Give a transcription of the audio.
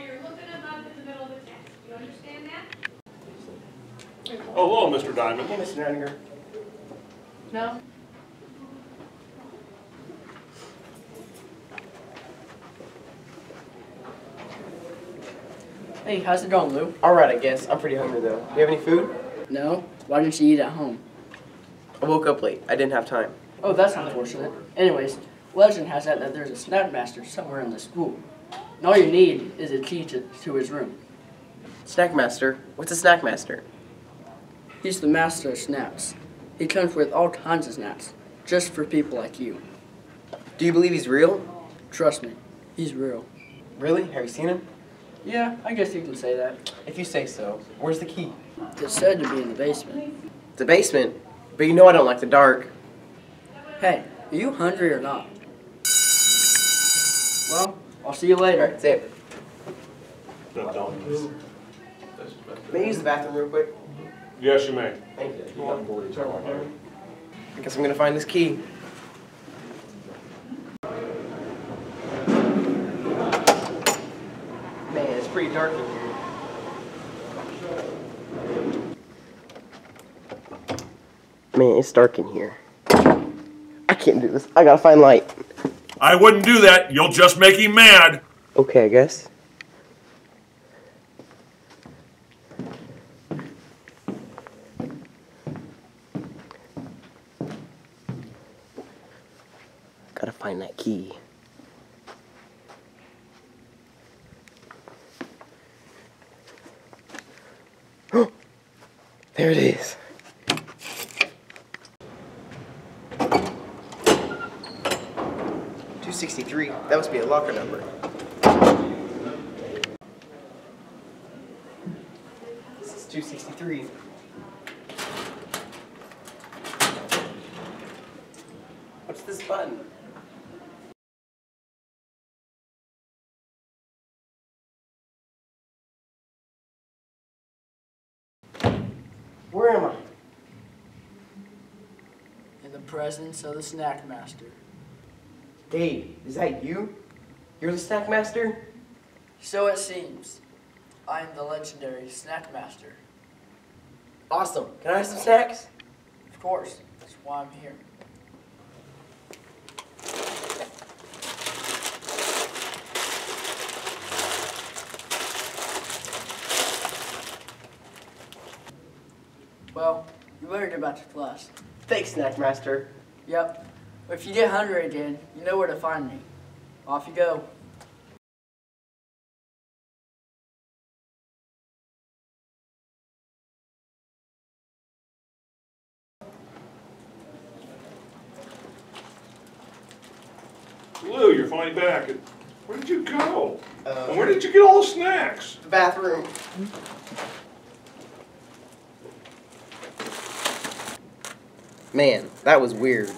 You understand that? Oh, hello, Mr. Diamond. Hey, Mr. Nottinger. No? Hey, how's it going, Lou? All right, I guess. I'm pretty hungry though. Do you have any food? No? Why didn't you eat at home? I woke up late. I didn't have time. Oh, that's unfortunate. Anyways, legend has it that there's a snack master somewhere in the school. And all you need is a key to, to his room. Snackmaster? What's a snackmaster? He's the master of snacks. He comes with all kinds of snacks, just for people like you. Do you believe he's real? Trust me, he's real. Really? Have you seen him? Yeah, I guess you can say that. If you say so. Where's the key? It's said to be in the basement. The basement. But you know I don't like the dark. Hey, are you hungry or not? Well, I'll see you later. Alright, say it. No, don't. May I use the bathroom real quick? Yes, you may. Thank you. I guess I'm gonna find this key. Man, it's pretty dark in here. Man, it's dark in here. I can't do this. I gotta find light. I wouldn't do that. You'll just make him mad. Okay, I guess. Gotta find that key. there it is. Two sixty-three. That must be a locker number. This is 263. What's this button? Where am I? In the presence of the snack master. Dave, is that you? You're the snack master? So it seems. I am the legendary snack master. Awesome. Can I have some snacks? Of course, that's why I'm here. Well, you get back to class. Thanks, snack master. Yep. If you get hungry again, you know where to find me. Off you go. Lou, you're finally back. Where did you go? Uh, And where did you get all the snacks? The bathroom. Man, that was weird.